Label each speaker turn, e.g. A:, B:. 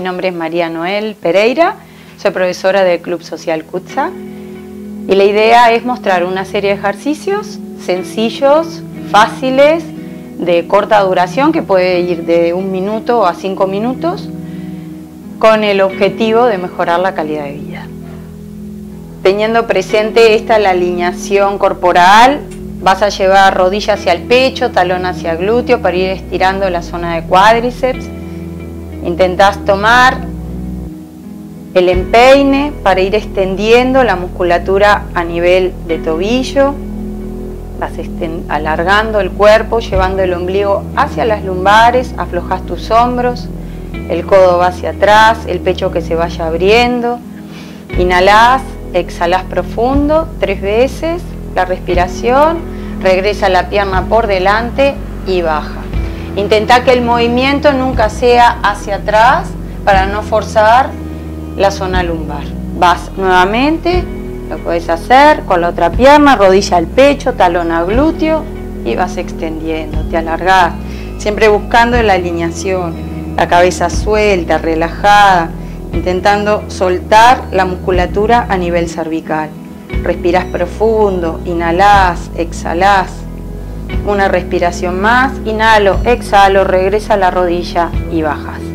A: nombre es María Noel Pereira, soy profesora del Club Social CUTSA y la idea es mostrar una serie de ejercicios sencillos, fáciles, de corta duración, que puede ir de un minuto a cinco minutos, con el objetivo de mejorar la calidad de vida. Teniendo presente esta la alineación corporal, vas a llevar rodilla hacia el pecho, talón hacia glúteo para ir estirando la zona de cuádriceps. Intentás tomar el empeine para ir extendiendo la musculatura a nivel de tobillo. Vas alargando el cuerpo, llevando el ombligo hacia las lumbares, aflojas tus hombros, el codo va hacia atrás, el pecho que se vaya abriendo. Inhalás, exhalás profundo tres veces, la respiración, regresa la pierna por delante y baja. Intenta que el movimiento nunca sea hacia atrás para no forzar la zona lumbar. Vas nuevamente, lo puedes hacer con la otra pierna, rodilla al pecho, talón a glúteo y vas extendiendo, te alargás, siempre buscando la alineación, la cabeza suelta, relajada, intentando soltar la musculatura a nivel cervical. Respiras profundo, inhalás, exhalás. Una respiración más, inhalo, exhalo, regresa a la rodilla y bajas.